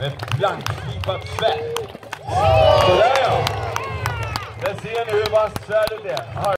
med blankslipat svärd. Sådär ja! Där ser ni hur vasst svärdet är.